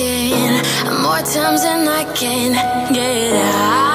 in. More times than I can get out.